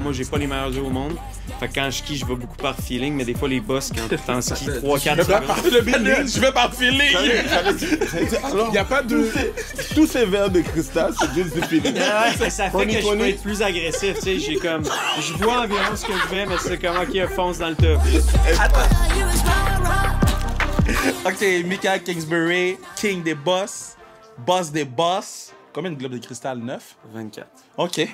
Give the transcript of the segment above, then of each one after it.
Moi, j'ai pas les meilleurs yeux au monde. Fait que quand je skie, je vais beaucoup par feeling, mais des fois, les boss, quand t'en ski 3-4 secondes. Le business, je vais par feeling. Il n'y a pas de. tous ces verres de cristal, c'est juste du feeling. Ouais, ça, fait Pony, que je peux être plus agressif, tu sais, j'ai comme... Je vois environ ce que je fais, mais c'est comme, ok, fonce dans le top. Ok, Mika Kingsbury, King des boss, boss des boss. Combien de globes de cristal? 9 24. Ok.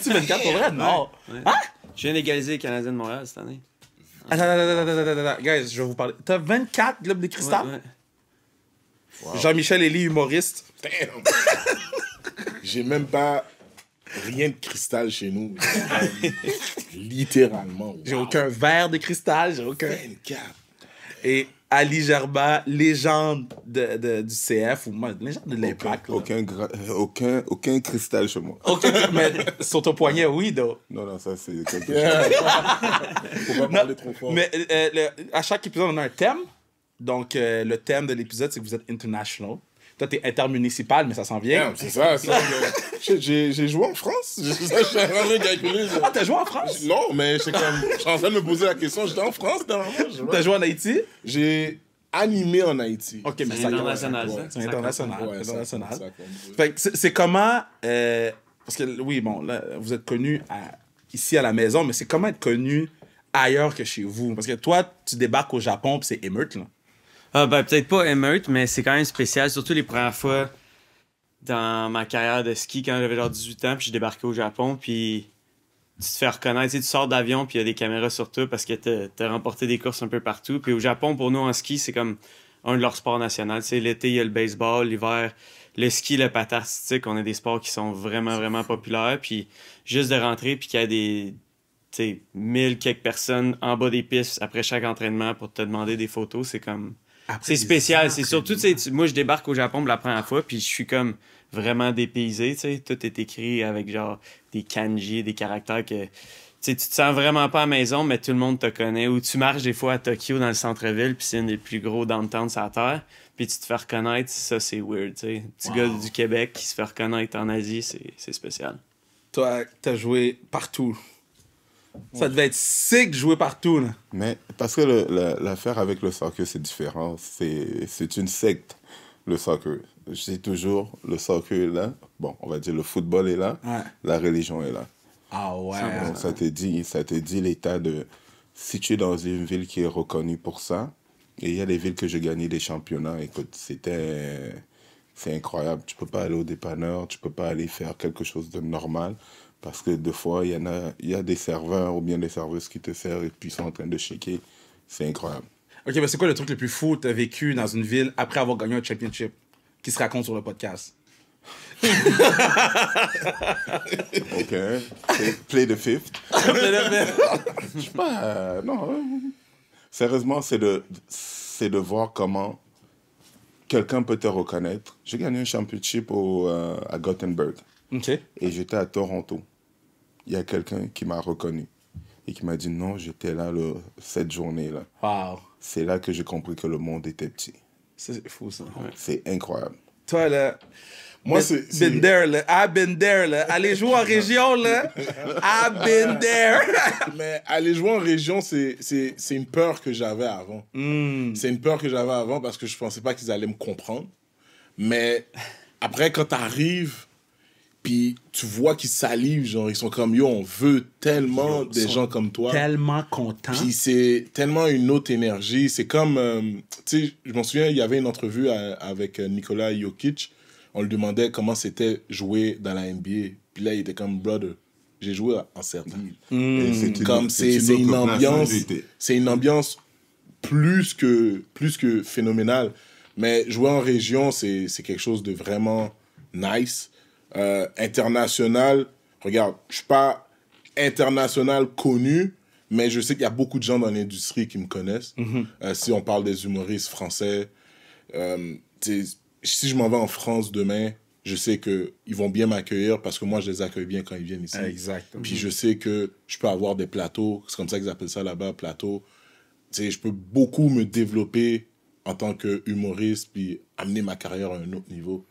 C'est 24 pour vrai? Non. Ouais. Hein? Je viens d'égaliser les Canadiens de Montréal cette année. Attends, attends, attends, attends, attends, attends, guys, je vais vous parler. T'as 24 globes de cristal? Ouais, ouais. Jean-Michel Elie, humoriste. J'ai même pas rien de cristal chez nous. Littéralement. J'ai aucun verre de cristal, j'ai aucun. 24. Et Ali Gerba, légende de, de- du CF, ou moi, légende de l'impact. Aucun, euh, aucun, aucun cristal chez moi. Ok, mais sur ton poignet, oui, donc. Non, non, ça c'est quelque chose. Faut pas parler trop fort. Mais euh, le- à chaque épisode, on a un thème. Donc, euh, le thème de l'épisode, c'est que vous êtes international. Toi, t'es intermunicipal, mais ça s'en vient. C'est ça. ça j'ai joué en France. C'est ça, je suis en train de calculer. ça. Ah, t'as joué en France? Non, mais suis en train de me poser la question. J'étais en France T'as joué en Haïti? J'ai animé en Haïti. Ok, mais C'est ça international. C'est Ça international. International. Fait que c'est c'est comment. euh, parce que oui, bon, là, vous êtes connu à- ici à la maison, mais c'est comment être connu ailleurs que chez vous? Parce que toi, tu débarques au Japon, puis c'est émeute, là. Ah, ben, peut-être pas émeute, mais c'est quand même spécial, surtout les premières fois dans ma carrière de ski quand j'avais genre 18 ans, puis j'ai débarqué au Japon, puis tu te fais reconnaître, tu tu sors d'avion, puis il y a des caméras sur toi parce que t'as t'as remporté des courses un peu partout. Puis au Japon, pour nous en ski, c'est comme un de leurs sports nationaux. Tu l'été, il y a le baseball, l'hiver, le ski, le patin artistique, on a des sports qui sont vraiment, vraiment populaires. Puis juste de rentrer, puis qu'il y a des, tu sais, mille quelques personnes en bas des pistes après chaque entraînement pour te demander des photos, c'est comme... C'est spécial. C'est surtout, tu sais, tu- moi, je débarque au Japon pour la première fois, puis je suis comme vraiment dépaysé, tu sais. Tout est écrit avec genre des kanji, des caractères que. Tu te sens vraiment pas à la maison, mais tout le monde te connaît. Ou tu marches des fois à Tokyo dans le centre-ville, puis c'est une des plus gros downtown sur la Terre, puis tu te fais reconnaître, ça c'est weird, tu sais. Petit gars du Québec qui se fait reconnaître en Asie, c'est c'est spécial. Toi, t'as joué partout. Ça devait être sick de jouer partout, là. Mais parce que l'affaire avec le soccer, c'est différent. C'est une secte, le soccer. C'est toujours le soccer est là. Bon, on va dire le football est là. Ouais. La religion est là. Ah ouais. Donc, ça te dit, ça te dit l'état de. Si tu es dans une ville qui est reconnue pour ça, et il y a des villes que j'ai gagné des championnats, écoute, c'était. C'est incroyable. Tu peux pas aller au dépanneur, tu peux pas aller faire quelque chose de normal. Parce que des fois, il y, en a, il y a des serveurs ou bien des serveuses qui te servent et puis sont en train de shaker. C'est incroyable. Ok, mais c'est quoi le truc le plus fou que t'as vécu dans une ville après avoir gagné un championship qui se raconte sur le podcast? OK. C'est Play the fifth. Je sais pas. euh, non. euh, Sérieusement, c'est de, c'est de voir comment quelqu'un peut te reconnaître. J'ai gagné un championship au, euh, à Gothenburg Et j'étais à Toronto. Il y a quelqu'un qui m'a reconnu et qui m'a dit non, j'étais là le, cette journée-là. Wow. C'est là que j'ai compris que le monde était petit. C'est fou, ça. C'est incroyable. Toi, là. Moi, c'est- Been there, là. I've been there, là. Allez jouer en région, là. I've been there. Mais aller jouer en région, c'est c'est- c'est une peur que j'avais avant. Hmm. C'est une peur que j'avais avant parce que je pensais pas qu'ils allaient me comprendre. Mais après, quand t'arrives, puis tu vois qu'ils salivent, genre, ils sont comme, yo, on veut tellement des gens comme toi. Tellement content. Puis c'est tellement une autre énergie. C'est comme, euh, tu sais, je m'en souviens, il y avait une entrevue à- avec euh, Nicolas Jokic. On lui demandait comment c'était jouer dans la NBA. Puis là, il était comme, brother, j'ai joué en Serbie. Une- Comme c'est c'est autre une ambiance, c'est une ambiance plus que, plus que phénoménale. Mais jouer en région, c'est c'est quelque chose de vraiment nice. Euh, international, regarde, je suis pas international connu, mais je sais qu'il y a beaucoup de gens dans l'industrie qui me connaissent. Euh, si on parle des humoristes français, euh, si je m'en vais en France demain, je sais que ils vont bien m'accueillir parce que moi, je les accueille bien quand ils viennent ici. Exactement. Puis je sais que je peux avoir des plateaux, c'est comme ça qu'ils appellent ça là-bas, plateau. Tu sais, je peux beaucoup me développer en tant que humoriste puis amener ma carrière à un autre niveau.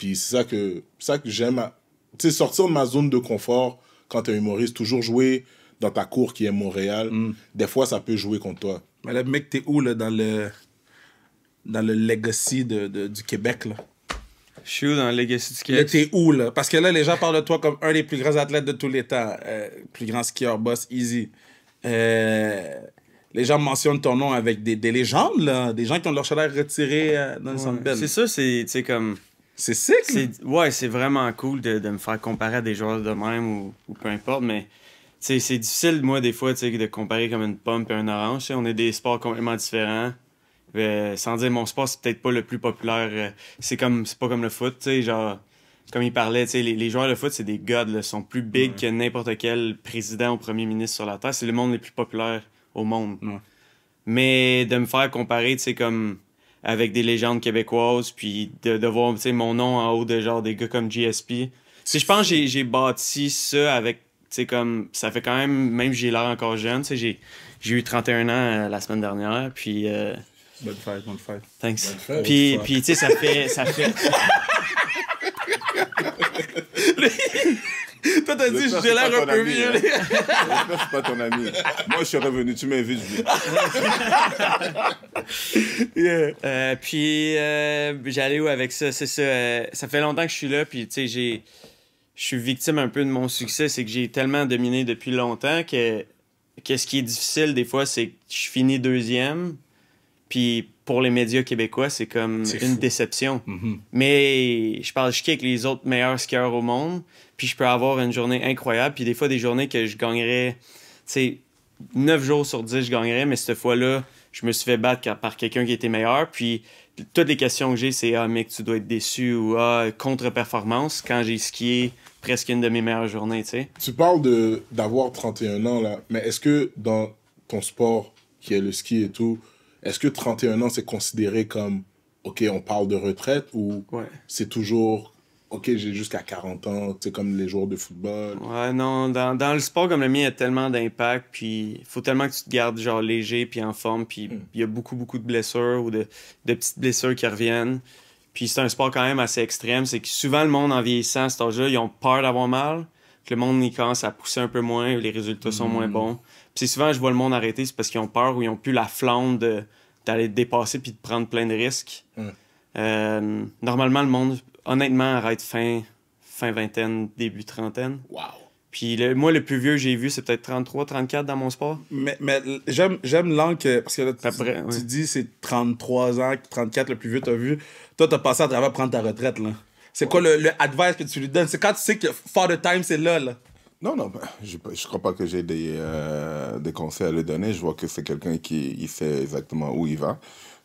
Puis c'est ça que c'est ça que j'aime tu sais, sortir de ma zone de confort quand t'es humoriste, toujours jouer dans ta cour qui est Montréal, Mm. des fois, ça peut jouer contre toi. Mais là, mec, t'es où, là, dans le. Dans le legacy de, de- du Québec, là? Je suis où dans le Legacy du Québec? t'es où, là? Parce que là, les gens parlent de toi comme un des plus grands athlètes de tous les temps. Euh, plus grand skieur, boss, easy. Euh, les gens mentionnent ton nom avec des, des légendes, là. Des gens qui ont leur chandail retiré euh, dans le centre Bell. C'est ça, c'est, tu sais, comme... C'est sick, ouais, c'est vraiment cool de, de me faire comparer à des joueurs de même ou, ou peu importe, mais c'est difficile, moi, des fois, de comparer comme une pomme et un orange. On est des sports complètement différents. Euh, sans dire, mon sport, c'est peut-être pas le plus populaire. euh, C'est comme c'est pas comme le foot, tu sais, genre... Comme il parlait, les, les joueurs de foot, c'est des gods, là, sont plus big que n'importe quel président ou premier ministre sur la Terre. C'est le monde le plus populaire au monde. Ouais. Mais de me faire comparer, tu sais, comme avec des légendes québécoises, puis de, de voir, tu sais, mon nom en haut de genre des gars comme GSP. Si je pense que j'ai- j'ai bâti ça avec, tu sais, comme, ça fait quand même, même j'ai l'air encore jeune, tu sais, j'ai j'ai eu 31 ans euh, la semaine dernière, puis... euh, Bonne fête, bonne fête. Thanks. fête. Puis, tu sais, ça fait, ça fait... Toi, t'as dit, j'ai l'air un peu vieux. hein. J'espère que c'est pas ton ami. Moi, je suis revenu, tu m'invites. Yeah. Euh, puis euh, j'allais où avec ça? C'est ça. euh, ça fait longtemps que je suis là, puis tu sais, j'ai. Je suis victime un peu de mon succès, c'est que j'ai tellement dominé depuis longtemps que, que ce qui est difficile des fois, c'est que je finis deuxième, puis pour les médias québécois, c'est comme une fou. déception. Mhm. Mais je parle ski avec les autres meilleurs skieurs au monde, puis je peux avoir une journée incroyable, puis des fois des journées que je gagnerais, tu sais, 9 jours sur 10, je gagnerais, mais cette fois-là, je me suis fait battre par quelqu'un qui était meilleur, puis toutes les questions que j'ai, c'est Ah, mec, tu dois être déçu ou Ah, contre-performance quand j'ai skié presque une de mes meilleures journées, tu sais. Tu parles de d'avoir 31 ans, là, mais est-ce que dans ton sport, qui est le ski et tout, est-ce que 31 ans, c'est considéré comme, OK, on parle de retraite ou Ouais. c'est toujours, OK, j'ai jusqu'à 40 ans, c'est comme les joueurs de football? Ouais, non, dans, dans le sport comme le mien, il y a tellement d'impact, puis il faut tellement que tu te gardes genre léger puis en forme, puis il y a beaucoup, beaucoup de blessures ou de, de petites blessures qui reviennent. Puis c'est un sport quand même assez extrême, c'est que souvent le monde en vieillissant à cet âge-là, ils ont peur d'avoir mal, que le monde il commence à pousser un peu moins, les résultats sont moins bons. Puis souvent, je vois le monde arrêter, c'est parce qu'ils ont peur ou ils ont plus la flamme d'aller te dépasser puis de prendre plein de risques. Ouais. Euh, normalement, le monde, honnêtement, arrête fin, fin vingtaine, début trentaine. Wow. Puis le, moi, le plus vieux que j'ai vu, c'est peut-être 33, 34 dans mon sport. Mais, j'aime, j'aime l'angle que. Parce que là, tu, Après, tu ouais. dis c'est 33 ans, 34 le plus vieux t'as vu. Toi, t'as passé à travers prendre ta retraite, là. C'est quoi le, le advice que tu lui donnes? C'est quand tu sais que for the time, c'est là, là. Non, non, ben, je ne crois pas que j'ai des, euh, des conseils à lui donner. Je vois que c'est quelqu'un qui il sait exactement où il va.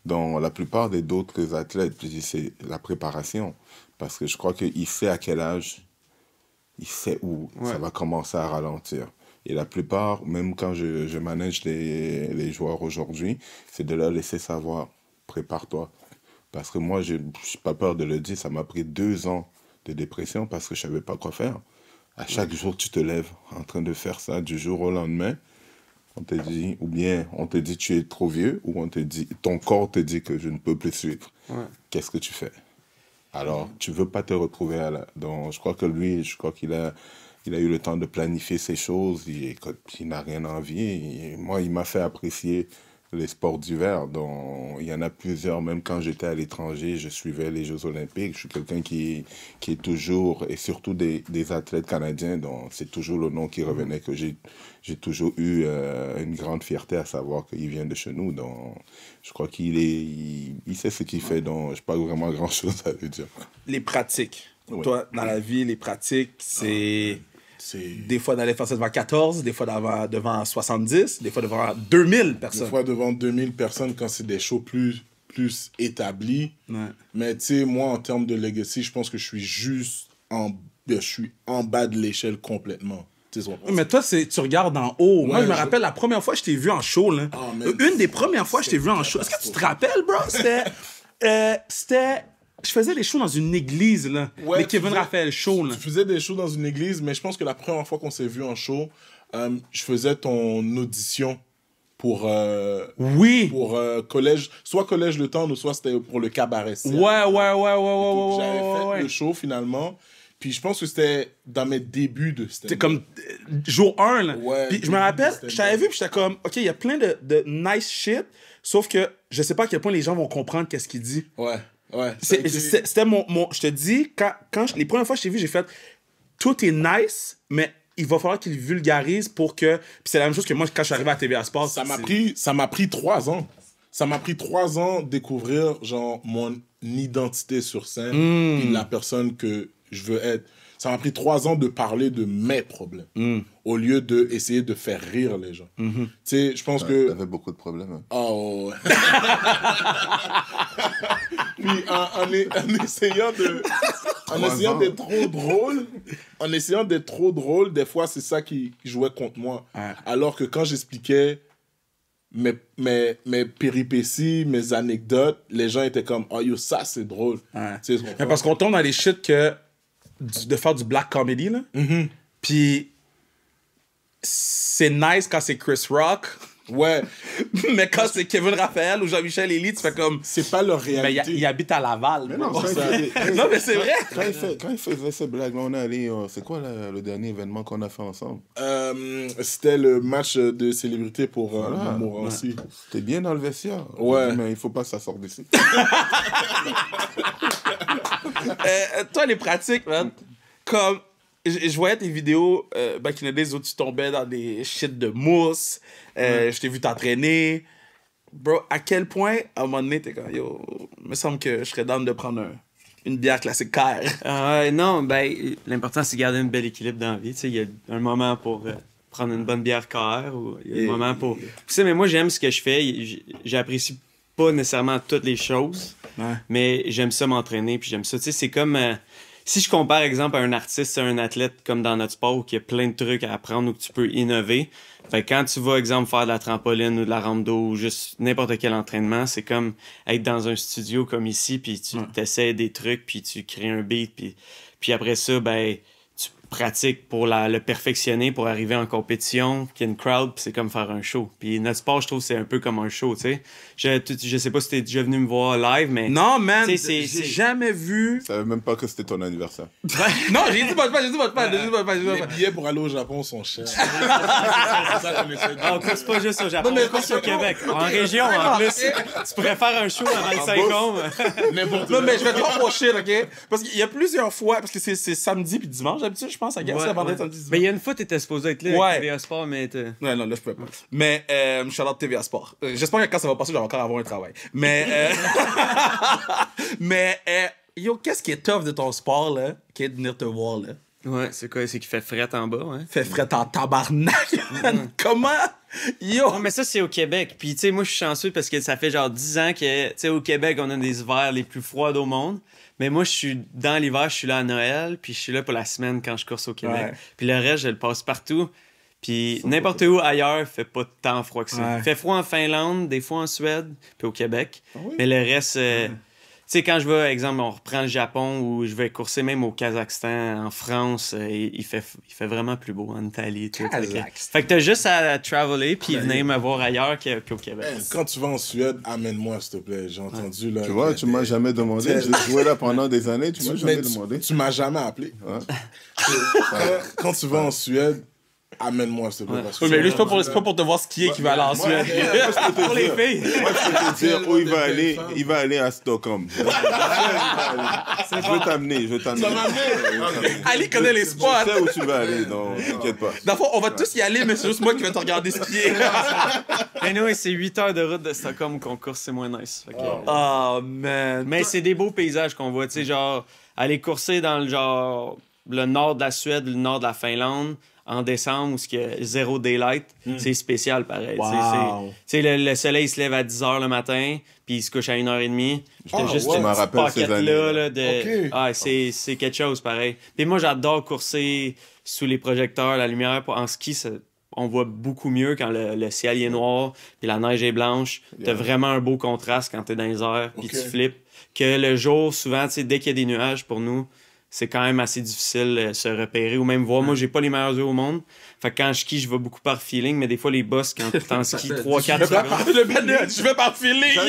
Dans la plupart des d'autres athlètes, c'est la préparation. Parce que je crois qu'il sait à quel âge, il sait où ça va commencer à ralentir. Et la plupart, même quand je, je manage les, les joueurs aujourd'hui, c'est de leur laisser savoir, prépare-toi. Parce que moi, je n'ai pas peur de le dire, ça m'a pris deux ans de dépression parce que je ne savais pas quoi faire. À chaque jour, tu te lèves en train de faire ça du jour au lendemain. On te dit, ou bien on te dit tu es trop vieux, ou on te dit, ton corps te dit que je ne peux plus suivre. Ouais. Qu'est-ce que tu fais? Alors, tu veux pas te retrouver à la... Donc, je crois que lui, je crois qu'il a, il a eu le temps de planifier ses choses. Il, il n'a rien envie. Moi, il m'a fait apprécier les sports d'hiver. Donc, il y en a plusieurs. Même quand j'étais à l'étranger, je suivais les Jeux Olympiques. Je suis quelqu'un qui, qui est toujours, et surtout des, des athlètes canadiens, donc c'est toujours le nom qui revenait, que j'ai, j'ai toujours eu euh, une grande fierté à savoir qu'il vient de chez nous. Donc, je crois qu'il est, il, il sait ce qu'il fait. Donc, je n'ai pas vraiment grand-chose à lui dire. Les pratiques. Toi, dans la vie, les pratiques, c'est C'est des fois d'aller faire ça devant 14, des fois devant, devant 70, des fois devant 2000 des personnes. fois devant 2000 personnes quand c'est des shows plus, plus établis. Ouais. Mais tu sais, moi, en termes de legacy, je pense que je suis juste en, je suis en bas de l'échelle complètement. Mais toi, tu regardes en haut. Moi, je me je- rappelle la première fois que je t'ai vu en show. Là. Ah, Une des premières fois que je t'ai vu en show. Est-ce que tu te rappelles, bro? C'était. euh, c'était. Je faisais les shows dans une église, là. Ouais, les Kevin faisais- Raphaël Show, là. Tu faisais des shows dans une église, mais je pense que la première fois qu'on s'est vu en show, euh, je faisais ton audition pour, euh, Oui! pour euh, collège, soit collège Le Temps, ou soit c'était pour le cabaret. Ouais, ouais, ouais, ouais, ouais, ouais, J'avais ouais, fait ouais, le show finalement. Puis je pense que c'était dans mes débuts de C'était comme euh, jour 1, là. Ouais, Puis je me rappelle, je t'avais vu, puis j'étais comme, OK, il y a plein de, de nice shit, sauf que je sais pas à quel point les gens vont comprendre qu'est-ce qu'il dit. Ouais, ouais. C'était mon, mon. Je te dis, quand, quand je- les premières fois que je t'ai vu, j'ai fait tout est nice, mais il va falloir qu'il vulgarise pour que. Puis c'est la même chose que moi quand je suis arrivé à TVA Sport. Ça m'a pris, ça m'a pris trois ans. Ça m'a pris trois ans de découvrir genre mon identité sur scène Hmm. puis la personne que je veux être. Ça m'a pris trois ans de parler de mes problèmes Hmm. au lieu de essayer de faire rire les gens. Tu sais, je pense que T'avais beaucoup de problèmes. hein. Oh. Puis en, en est- en essayant de. En essayant d'être trop drôle, en essayant d'être trop drôle, des fois c'est ça qui, qui jouait contre moi. Alors que quand j'expliquais mes, mes, mes péripéties, mes anecdotes, les gens étaient comme Oh yo, ça c'est drôle. Ouais. Parce qu'on tombe dans les shit que. Du- de faire du black comedy, là. Mm-hmm. Puis. C'est nice quand c'est Chris Rock, Ouais, mais quand c'est Kevin Raphaël ou Jean-Michel Elie, tu fais comme. c'est pas leur Ben, il, réalité. il habite à Laval. Mais non, il ça- mais c'est vrai. Quand il, fait- quand il faisait ces blagues-là, on est allé. euh, c'est quoi là, le dernier événement qu'on a fait ensemble? Euh, C'était le match de célébrité pour euh, Voilà. Montmorency. C'était bien dans le vestiaire. Ouais. Dit, Mais il faut pas que ça sorte d'ici. Euh, toi, les pratiques, man, comme je, je voyais tes vidéos euh, back in the days où tu tombais dans des shit de mousse, euh, je t'ai vu t'entraîner. Bro, à quel point, à un moment donné, t'es comme, yo, il me semble que je serais down de prendre un- une bière classique CAR. Ah ouais, non, ben, l'important, c'est de garder un bel équilibre dans la vie. Tu sais, il y a un moment pour euh, prendre une bonne bière KR ou il y a un moment pour. Tu sais, mais moi, j'aime ce que je fais. J'apprécie pas nécessairement toutes les choses, Ouais. mais j'aime ça m'entraîner, puis j'aime ça. Tu sais, c'est comme. euh, si je compare, exemple, à un artiste, à un athlète comme dans notre sport, où il y a plein de trucs à apprendre, où tu peux innover. Fait quand tu vas, exemple, faire de la trampoline ou de la rampe d'eau ou juste n'importe quel entraînement, c'est comme être dans un studio comme ici, puis tu essaies des trucs, puis tu crées un beat, puis, puis après ça, ben, tu pratiques pour la, le perfectionner, pour arriver en compétition, qu'il y a une crowd, puis c'est comme faire un show. Puis notre sport, je trouve, c'est un peu comme un show, tu sais. Je, tu- je sais pas si t'es déjà venu me voir live, mais... Non, man, j'ai jamais vu. Je savais même pas que c'était ton anniversaire. non, j'ai dit pas j'ai dit pas j'ai dit pas j'ai dit pas Les billets pour aller au Japon sont chers. on course pas juste au Japon, Non, mais on course au Québec. En région, en plus. Tu pourrais faire un show à 25 hommes. N'importe Non, mais je vais te shit, ok? Parce qu'il y a plusieurs fois, parce que c'est c'est samedi puis dimanche, d'habitude, je pense, à Gare, Ouais, vendredi, ouais. samedi, dimanche. Mais il y a une fois, t'étais supposé être là Ouais. avec TVA Sport, mais t'es- Ouais, non, là, je peux pas. Mais, euh, shout out TVA Sport. Euh, J'espère que quand ça va passer, je vais encore avoir un travail. Mais, euh, mais, euh, yo, qu'est-ce qui est tough de ton sport, là, qui est de venir te voir, là? Ouais, c'est quoi? C'est qu'il fait fret en bas, ouais. Fait fret en tabarnak, man. Comment? Yo! Non, mais ça, c'est au Québec. Puis, tu sais, moi, je suis chanceux parce que ça fait genre 10 ans que, tu sais, au Québec, on a des hivers les plus froids au monde. Mais moi, je suis dans l'hiver, je suis là à Noël, puis je suis là pour la semaine quand je course au Québec. Ouais. Puis le reste, je le passe partout. Puis n'importe où ailleurs, fait pas tant froid que ça. Ouais. Il fait froid en Finlande, des fois en Suède, puis au Québec. oui? Mais le reste, euh, sais, quand je vais, exemple, on reprend le Japon ou je vais courser même au Kazakhstan, en France, euh, il, fait, il fait vraiment plus beau en Italie. Tout, Fait que- Kazakhstan. fait que t'as juste à traveler puis venir me voir ailleurs qu'au Québec. Hey, Quand tu vas en Suède, amène-moi, s'il te plaît. J'ai entendu là. Tu vois, tu m'as des- jamais demandé. J'ai joué là pendant des années, tu m'as Tu- jamais mais tu- demandé. Tu m'as jamais appelé. Ouais. Quand, quand tu vas en Suède, amène-moi, s'il te plaît. Oui, mais lui, c'est pas pour, pas pour te voir skier qu'il va aller en Moi, Suède. je Pour les filles! Moi, je peux te dire où il va aller. Il va aller à Stockholm. Je vais t'amener, je vais t'amener. Je. Ali connaît les Je spots. sais où tu vas aller, non, t'inquiète pas. Dans le fond, on va tous y aller, mais c'est juste moi qui vais te regarder skier. Mais nous, c'est 8 heures de route de Stockholm qu'on course, c'est moins nice. Oh, man. Mais c'est des beaux paysages qu'on voit, tu sais, genre, aller courser dans le genre, le nord de la Suède, le nord de la Finlande, en décembre, où il y a zéro daylight, c'est spécial pareil. Wow. c'est- le, le soleil il se lève à 10 h le matin, puis il se couche à 1h30. J'étais Ah, juste ouais. une Je me petite rappelle ces pocket là, de... Ah, c'est, c'est quelque chose pareil. Puis moi, j'adore courser sous les projecteurs, la lumière. En ski, ça- on voit beaucoup mieux quand le, le ciel est noir, puis la neige est blanche. T'as vraiment un beau contraste quand t'es dans les airs, puis Ok. tu flippes. Que le jour, souvent, dès qu'il y a des nuages, pour nous, c'est quand même assez difficile de se repérer ou même voir. Moi, j'ai pas les meilleurs yeux au monde. Fait que quand je skie, je vais beaucoup par feeling, mais des fois, les boss, quand t'en skis 3-4 secondes. Le panel, je vais par feeling.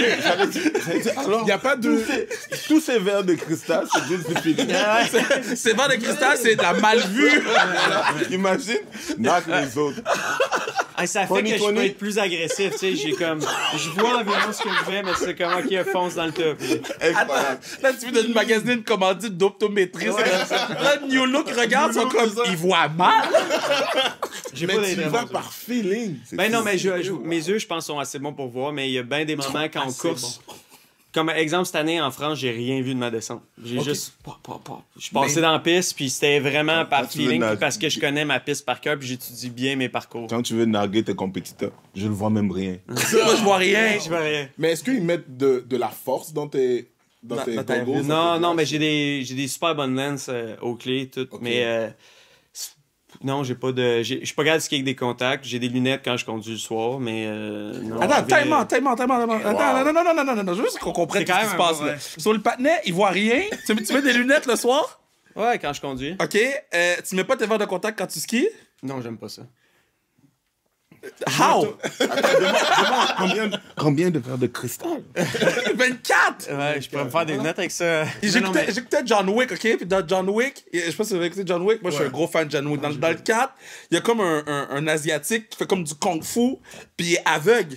Il n'y a pas de. tous ces, ces verres de cristal, c'est juste du feeling. C'est pas de cristal, c'est de la mal vue. Imagine, knock les autres. Ça fait que je peux être plus agressif, tu sais. J'ai comme. Je vois environ ce que je fais, mais c'est comment qui fonce dans le top. Incroyable. Là, tu viens de magasiner une commandite d'optométriste. Là, New Look regarde, ils sont comme, ils voient mal. J'ai Mais pas tu vas par feeling. Ben non, mais je, je- mes yeux, je pense, sont assez bons pour voir, mais il y a bien des moments quand on course. Comme exemple, cette année en France, j'ai rien vu de ma descente. J'ai juste. pa, pa, pa. Je suis passé dans la piste, puis c'était vraiment par quand feeling, puis nager- parce que je connais ma piste par cœur, puis j'étudie bien mes parcours. Quand tu veux narguer tes compétiteurs, je ne vois même rien. Moi, je vois rien. Je vois rien. Mais est-ce qu'ils mettent de, de la force dans tes, dans Dans- tes dans. Non, non, mais j'ai des, super bonnes lenses euh, aux clés, toutes. Ok. Mais euh, non, j'ai pas de. Je suis pas capable de skier avec des contacts. J'ai des lunettes quand je conduis le soir, mais. Euh, non, Attends, time out, time out. Attends, non, non, non, non, non, non, non, je veux juste qu'on comprenne ce qui se passe là. Sur le patinet, il voit rien. Tu, tu mets des lunettes le soir? Ouais, quand je conduis. OK. Euh, tu mets pas tes verres de contact quand tu skis? Non, j'aime pas ça. How? Combien, combien de verres de cristal? 24! Ouais, je pourrais me faire des lunettes avec ça. J'écoutais John Wick, OK? Puis dans John Wick, je sais pas si vous avez écouté John Wick, moi je suis un gros fan de John Wick. Dans, dans le 4, il y a comme un, un, un Asiatique qui fait comme du kung fu, puis il est aveugle.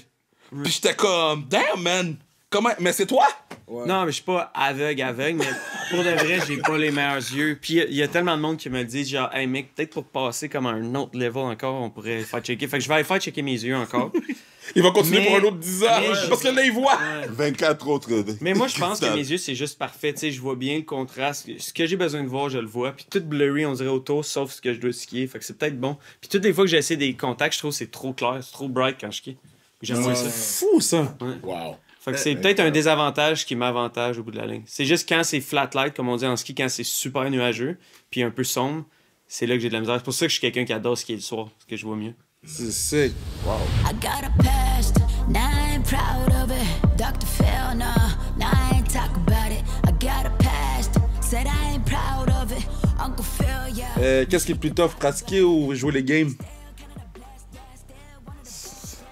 Puis j'étais comme, damn man! Comment? Mais c'est toi? Non, mais je suis pas aveugle, aveugle, mais pour de vrai, j'ai pas les meilleurs yeux. Puis il y a- il y, a tellement de monde qui me le dit, genre, hey mec, peut-être pour passer comme à un autre level encore, on pourrait faire checker. Fait que je vais aller faire checker mes yeux encore. Il va continuer Mais- pour un autre 10 ans. mais je- Parce que là, il voit. 24 autres. de- Mais moi, je pense que mes yeux, c'est juste parfait. Tu sais, je vois bien le contraste. Ce que j'ai besoin de voir, je le vois. Puis tout blurry, on dirait autour, sauf ce que je dois skier. Fait que c'est peut-être bon. Puis toutes les fois que j'essaie des contacts, je trouve que c'est trop clair, c'est trop bright quand je skie. J'aime moins ça. Fou, ça. Wow. Fait que c'est peut-être un désavantage qui m'avantage au bout de la ligne. C'est juste quand c'est flat light, comme on dit en ski, quand c'est super nuageux, puis un peu sombre, c'est là que j'ai de la misère. C'est pour ça que je suis quelqu'un qui adore skier le soir, parce que je vois mieux. C'est sick. I got a past, now I ain't proud of it. Dr. Phil, nah, now I ain't talk about it. I got a past, said I ain't proud of it. Uncle Phil, yeah. Euh, Qu'est-ce qui est plus tough, pratiquer ou jouer les games?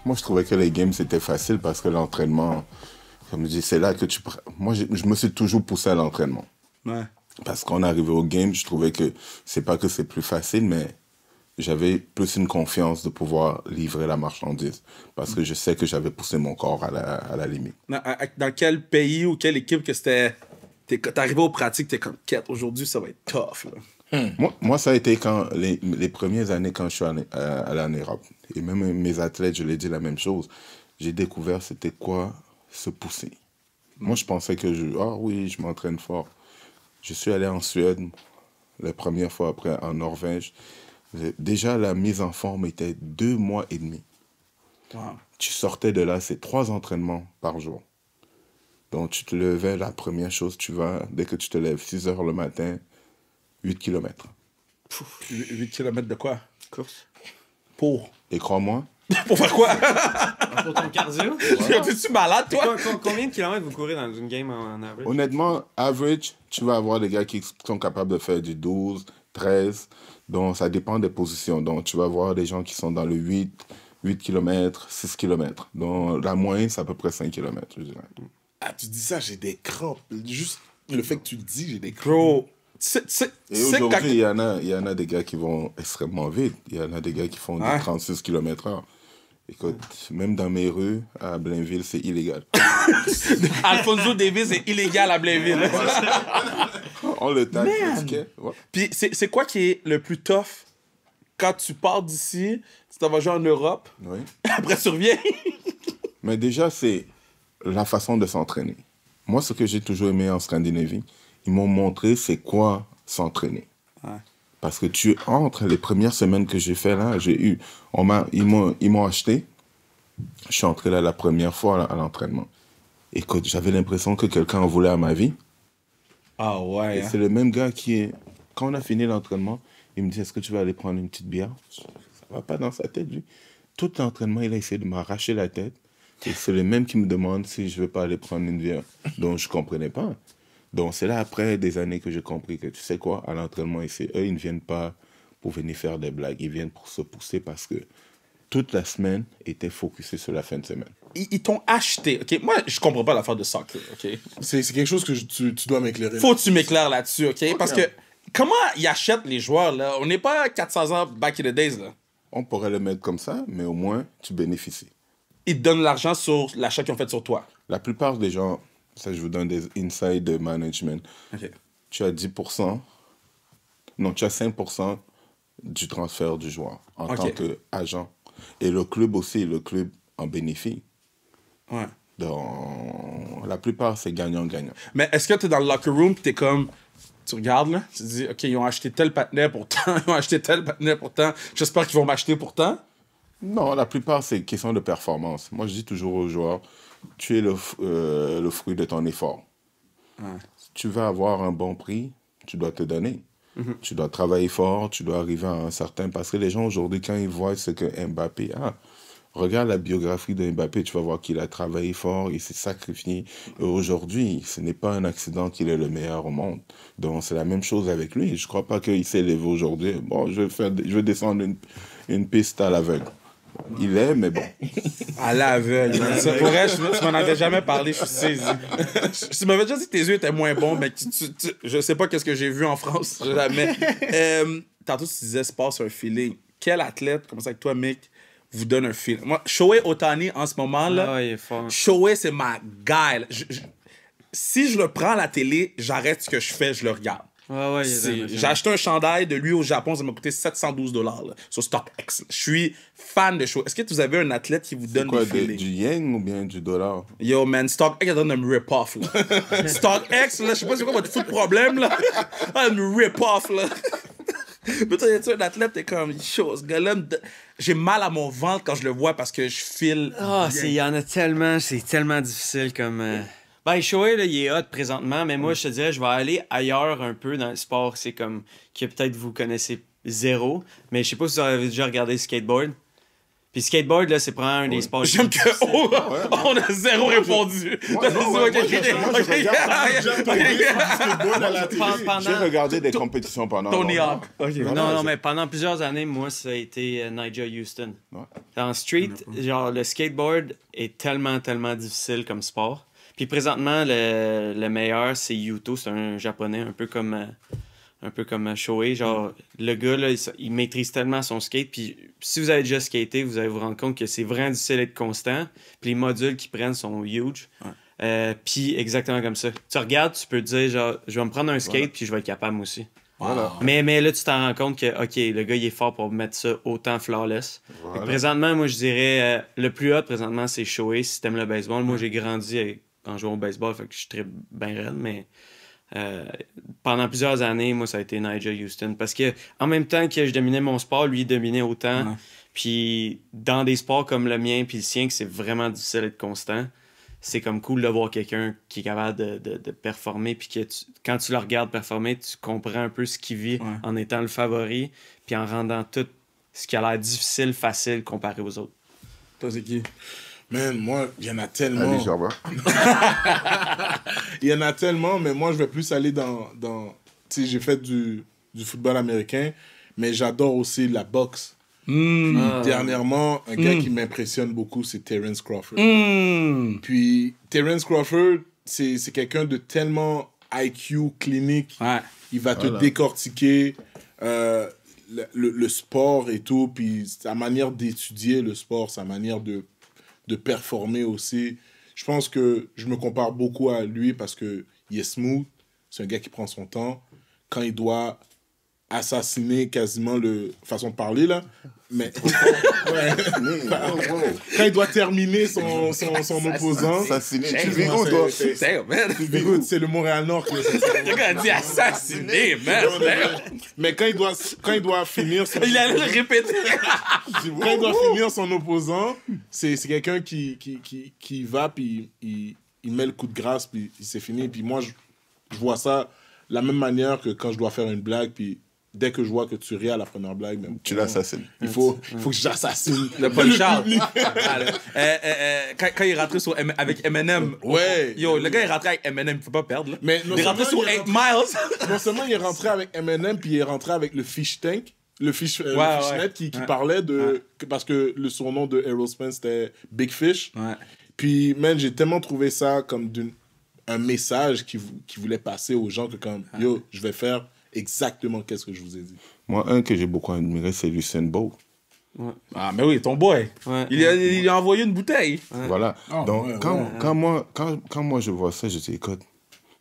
Moi, je trouvais que les games, c'était facile parce que l'entraînement, comme je dis, c'est là que tu... Moi, je, je me suis toujours poussé à l'entraînement. Ouais. Parce qu'on arrivait au game, je trouvais que c'est pas que c'est plus facile, mais j'avais plus une confiance de pouvoir livrer la marchandise. Parce que je sais que j'avais poussé mon corps à la, à la limite. Dans, à- dans quel pays ou quelle équipe que c'était. T'es t'es arrivé aux pratiques, t'es comme, quête, aujourd'hui, ça va être tough. Là. Moi, moi, ça a été quand les, les premières années quand je suis allé, euh, allé en Europe. Et même mes athlètes, je l'ai dit la même chose. J'ai découvert c'était quoi se pousser. Moi, je pensais que je, ah oui, je m'entraîne fort. Je suis allé en Suède la première fois après en Norvège. Déjà, la mise en forme était deux mois et demi. Wow. Tu sortais de là, c'est trois entraînements par jour. Donc, tu te levais, la première chose, tu vas, dès que tu te lèves, 6 heures le matin, 8 kilomètres. 8 km de quoi? Course. Pour. Et crois-moi, Pour faire quoi? Pour ton cardio? T'es-tu malade, toi? Co- co- Combien de kilomètres vous courez dans une game en, en average? honnêtement, average, tu vas avoir des gars qui sont capables de faire du 12, 13. Donc, ça dépend des positions. Donc, tu vas avoir des gens qui sont dans le 8, 8 km, 6 km. Donc, la moyenne, c'est à peu près 5 km, je dirais. Ah, tu dis ça, j'ai des crampes. Juste le fait que tu le dis, j'ai des crampes. Bro. Aujourd'hui, il y, en a, il y en a des gars qui vont extrêmement vite. Il y en a des gars qui font Ouais. des 36 km h Écoute, même dans mes rues, à Blainville, c'est illégal. Alfonso Davis est illégal à Blainville. On le? Ouais. Puis c'est c'est quoi qui est le plus tough? Quand tu pars d'ici, tu t'en vas jouer en Europe, Oui. après tu reviens? Mais déjà, c'est la façon de s'entraîner. Moi, ce que j'ai toujours aimé en Scandinavie, ils m'ont montré c'est quoi s'entraîner. Ouais. Parce que tu entres, les premières semaines que j'ai fait là, j'ai eu, on m'a, ils m'ont, ils m'ont acheté. Je suis entré là la première fois là, à l'entraînement. Écoute, j'avais l'impression que quelqu'un en voulait à ma vie. Ah ouais. Et c'est le même gars qui est, quand on a fini l'entraînement, il me dit, est-ce que tu vas aller prendre une petite bière? Ça va pas dans sa tête, lui. Tout l'entraînement, il a essayé de m'arracher la tête. Et c'est le même qui me demande si je veux pas aller prendre une bière. Donc, je comprenais pas. Donc, c'est là, après des années, que j'ai compris que, tu sais quoi, à l'entraînement ici, eux, ils ne viennent pas pour venir faire des blagues. Ils viennent pour se pousser parce que toute la semaine était focusée sur la fin de semaine. Ils, ils t'ont acheté, ok? Moi, je comprends pas l'affaire de soccer, ok? C'est c'est quelque chose que je- tu, tu dois m'éclairer. Faut que tu m'éclaires là-dessus, ok? Parce que comment ils achètent les joueurs, là? On n'est pas 400 ans back in the days, là. On pourrait le mettre comme ça, mais au moins, tu bénéficies. Ils te donnent l'argent sur l'achat qu'ils ont fait sur toi. La plupart des gens, ça, je vous donne des insights de management. Tu as 10%, non, tu as 5% du transfert du joueur en Ok. tant qu'agent. Et le club aussi, le club en bénéficie. Ouais. Donc, la plupart, c'est gagnant-gagnant. Mais est-ce que tu es dans le locker room pis t'es comme. Tu regardes là, tu te dis, OK, ils ont acheté tel patinet pourtant, ils ont acheté tel patinet pourtant, j'espère qu'ils vont m'acheter pourtant. Non, la plupart, c'est question de performance. Moi, je dis toujours aux joueurs, tu es le, euh, le fruit de ton effort. Si tu veux avoir un bon prix, tu dois te donner. Tu dois travailler fort, tu dois arriver à un certain... Parce que les gens, aujourd'hui, quand ils voient ce que Mbappé a, regarde la biographie de Mbappé, tu vas voir qu'il a travaillé fort, il s'est sacrifié. Aujourd'hui, ce n'est pas un accident qu'il est le meilleur au monde. Donc, c'est la même chose avec lui. Je ne crois pas qu'il s'est levé aujourd'hui. Bon, je vais, faire, je vais descendre une, une piste à l'aveugle. Il est, mais bon. À l'aveugle. Ça, Pour vrai, je, tu m'en avais jamais parlé, je suis saisi. Tu m'avais déjà dit que tes yeux étaient moins bons, mais tu, tu- tu- je sais pas qu'est-ce que j'ai vu en France, jamais. Euh, tantôt, tu disais sport sur un feeling. Quel athlète, comme ça avec toi, Mick, vous donne un feeling? Moi, Shohei Otani, en ce moment, là, Ah ouais, il est fort. Shohei, c'est ma guy. Je- je- si je le prends à la télé, j'arrête ce que je fais, je le regarde. Ouais, ouais, J'ai acheté un chandail de lui au Japon, ça m'a coûté 712 dollars sur StockX. Je suis fan de show. Est-ce que vous avez un athlète qui vous donne Quoi, des feelings? du yen ou bien du dollar? Yo, man, StockX, elle donne un rip-off, là. StockX, là, je sais pas c'est quoi votre foot problème, là. Un rip-off, là. Mais toi, tu un athlète, t'es comme, yo, ce gars-là, me don- j'ai mal à mon ventre quand je le vois parce que je file. Ah, c'est- il y en a tellement, c'est tellement difficile comme. euh, Ben, Shoei, là, il est hot présentement, mais moi, je te dirais, je vais aller ailleurs un peu dans le sport. C'est comme que peut-être vous connaissez zéro, mais je sais pas si vous avez déjà regardé skateboard. Puis skateboard, là, c'est probablement un des sports. J'aime que oh, on a zéro répondu. J'ai regardé des compétitions pendant Tony. Hawk. Non, non, mais pendant plusieurs années, moi, ça a été euh, Nigel Houston. Dans street, genre, le skateboard est tellement, tellement difficile comme sport. Puis présentement, le, le meilleur, c'est Yuto. C'est un japonais, un peu comme, euh, un peu comme euh, Shohei. Genre, le gars, là, il, maîtrise tellement son skate. Puis si vous avez déjà skaté, vous allez vous rendre compte que c'est vraiment difficile d'être constant. Puis les modules qu'ils prennent sont huge. Euh, puis exactement comme ça. Tu regardes, tu peux te dire, genre, je vais me prendre un skate, puis je vais être capable moi aussi. Voilà. Mais, mais là, tu t'en rends compte que, OK, le gars, il est fort pour mettre ça autant flawless. Présentement, moi, je dirais, euh, le plus hot, présentement, c'est Shoei, si t'aimes le baseball. Moi, j'ai grandi avec- en jouant au baseball, fait que je suis très bien raide, mais euh, pendant plusieurs années, moi, ça a été Nigel Houston. Parce que, en même temps que je dominais mon sport, lui, il dominait autant. Ouais. Puis, dans des sports comme le mien, puis le sien, que c'est vraiment difficile d'être constant, c'est comme cool de voir quelqu'un qui est capable de, de- de performer, puis que tu- quand tu le regardes performer, tu comprends un peu ce qu'il vit Ouais. en étant le favori, puis en rendant tout ce qui a l'air difficile, facile comparé aux autres. Toi, c'est qui? Man, moi, il y en a tellement. Il y en a tellement, mais moi, je vais plus aller dans. dans tu sais, j'ai fait du, du football américain, mais j'adore aussi la boxe. Hmm. Ah. Dernièrement, un gars qui m'impressionne beaucoup, c'est Terence Crawford. Hmm. Puis, Terence Crawford, c'est c'est quelqu'un de tellement IQ clinique. Ouais. Il va te décortiquer euh, le, le- le sport et tout, puis sa manière d'étudier le sport, sa manière de, de performer aussi. Je pense que je me compare beaucoup à lui parce que il est smooth, c'est un gars qui prend son temps. Quand il doit assassiner quasiment le façon de parler là, mais Ouais. quand il doit terminer son, son, son opposant, toi? c'est- le Montréal Nord qui Le gars a dit man. Damn. Mais quand il doit, quand il doit finir son, Il allait le répéter. quand il doit finir son opposant, c'est c'est quelqu'un qui, qui, qui, qui va, puis il, il met le coup de grâce, puis c'est fini. Puis moi, je, je vois ça de la même manière que quand je dois faire une blague, puis dès que je vois que tu ris à la première blague, même Tu l'assassines. Il faut, il faut que j'assassine Le Paul Charles. Ah, euh, euh, euh, quand, quand il est rentré sur M- avec Eminem. Ouais. Yo, le gars est rentré avec Eminem, il faut pas perdre. Là. Mais il est rentré sur il est 8 Miles. non seulement il est rentré avec Eminem, puis il est rentré avec le Fish Tank, le Fish, euh, le Ouais, Fishnet ouais. qui, qui Ouais. parlait de. Ouais. que- parce que le surnom de Aerosmith c'était Big Fish. Ouais. Puis, man, j'ai tellement trouvé ça comme d'une, un message qui, qui voulait passer aux gens que, comme, yo, je vais faire exactement qu'est-ce que je vous ai dit. Moi, un que j'ai beaucoup admiré, c'est Lucien Bolt. Ah, mais oui, ton boy. Ouais. Il, a, il a envoyé une bouteille. Voilà. Ah, Donc, ouais, quand, ouais. Quand, moi, quand, quand moi je vois ça, je dis, écoute,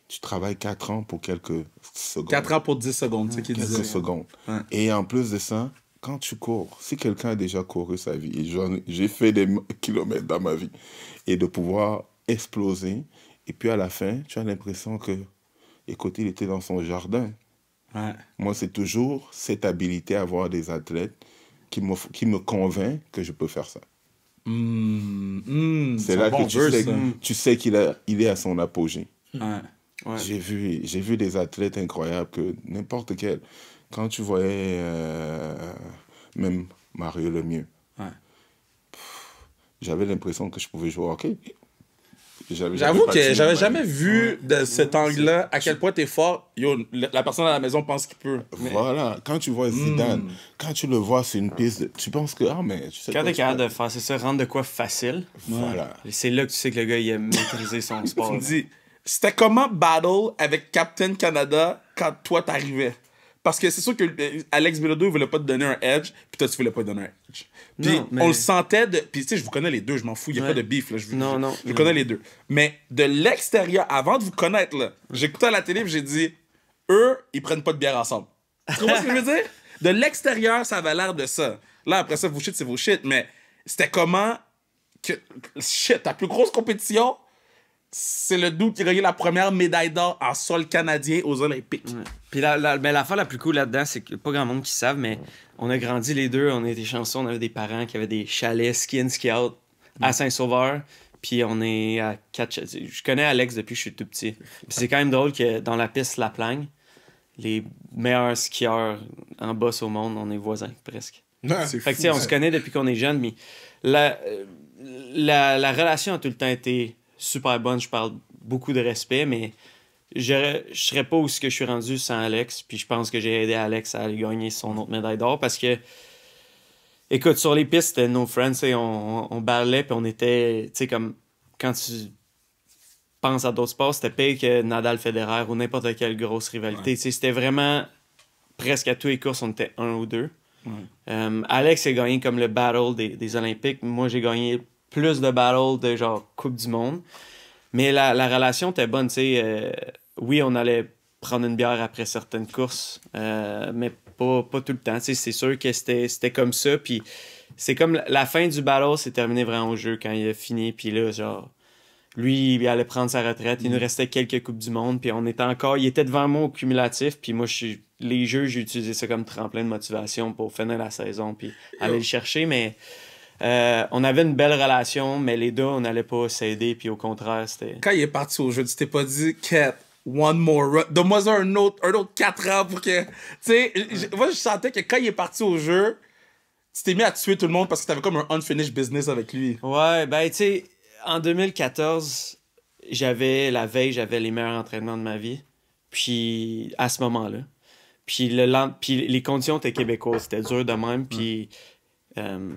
tu travailles 4 ans pour quelques secondes. 4 ans pour 10 secondes, c'est ce qu'il quelques disait. secondes. Ouais. Et en plus de ça, quand tu cours, si quelqu'un a déjà couru sa vie, et j'ai fait des kilomètres dans ma vie, et de pouvoir exploser, et puis à la fin, tu as l'impression que, écoute, il était dans son jardin. Ouais. Moi, c'est toujours cette habilité à voir des athlètes qui me, qui me convainc que je peux faire ça. Hum, hum, C'est là bon que tu verse, sais, tu sais qu'il a- il est à son apogée. Ouais. Ouais. J'ai vu, j'ai vu des athlètes incroyables que n'importe quel. Quand tu voyais euh, même Mario Lemieux, Ouais. j'avais l'impression que je pouvais jouer au hockey. J'avoue que j'avais ma jamais vu de cet angle-là à quel point t'es fort. Yo, la personne à la maison pense qu'il peut. Voilà, quand tu vois Zidane, quand tu le vois sur une piste, de- tu penses que, ah, mais tu sais Quand quoi, t'es tu capable de faire c'est ça, rendre de quoi facile, Voilà. c'est là que tu sais que le gars il a maîtrisé son sport. Tu me là. dis, c'était comment battle avec Captain Canada quand toi t'arrivais? Parce que c'est sûr que euh, Alex Bilodeau il voulait pas te donner un edge, puis toi tu voulais pas te donner un Puis mais- on le sentait de. Puis tu sais, je vous connais les deux, je m'en fous, il y a Ouais. pas de beef là. Je, Non, je- non, Je connais les deux. Mais de l'extérieur, avant de vous connaître, là, j'écoutais à la télé et j'ai dit, eux, ils prennent pas de bière ensemble. Tu comprends ce que je veux dire? De l'extérieur, ça avait l'air de ça. Là, après ça, vos shit, c'est vos shit. Mais c'était comment que. Shit, ta plus grosse compétition, c'est le doute qui a gagné la première médaille d'or en sol canadien aux Olympiques. Puis la, la, ben, l'affaire la plus cool là-dedans, c'est que pas grand monde qui savent, mais on a grandi les deux, on a été chanceux, on avait des parents qui avaient des chalets ski in, ski out à Saint-Sauveur. Puis on est à quatre. Je connais Alex depuis que je suis tout petit. Puis c'est quand même drôle que dans la piste La Plagne, les meilleurs skieurs en boss au monde, on est voisins presque. C'est Fait que, tu sais, on se connaît depuis qu'on est jeune, mais la, la, la relation a tout le temps été super bonne. Je parle beaucoup de respect, mais je serais pas où ce que je suis rendu sans Alex. Puis je pense que j'ai aidé Alex à gagner son autre médaille d'or parce que, écoute, sur les pistes, nos friends, on, on, battlait, puis on était, tu sais, comme quand tu penses à d'autres sports, c'était pire que Nadal Federer ou n'importe quelle grosse rivalité. C'était vraiment presque à tous les courses, on était un ou deux. Euh, Alex a gagné comme le battle des, des Olympiques. Moi, j'ai gagné plus de battles de genre Coupe du Monde. Mais la, la relation était bonne, tu sais. euh, oui, on allait prendre une bière après certaines courses, euh, mais pas, pas tout le temps. Tu sais, c'est sûr que c'était comme ça. Puis c'est comme la, la fin du battle, c'est terminé vraiment au jeu quand il a fini. Puis là, genre, lui, il allait prendre sa retraite. Il nous restait quelques Coupes du Monde. Puis on était encore. Il était devant moi au cumulatif. Puis moi, je suis. Les jeux, j'ai utilisé ça comme tremplin de motivation pour finir la saison. Puis aller le chercher. Mais euh, on avait une belle relation. Mais les deux, on n'allait pas s'aider. Puis au contraire, c'était. Quand il est parti au jeu, tu t'es pas dit, Cat, one more run. Donne-moi un autre, un autre 4 ans pour que. Tu sais, moi, je sentais que quand il est parti au jeu, tu t'es mis à tuer tout le monde parce que t'avais comme un unfinished business avec lui. Ouais, ben, tu sais, en 2014, j'avais, la veille, j'avais les meilleurs entraînements de ma vie. Puis, à ce moment-là. Puis, le puis les conditions étaient québécoises. C'était dur de même. Puis, euh,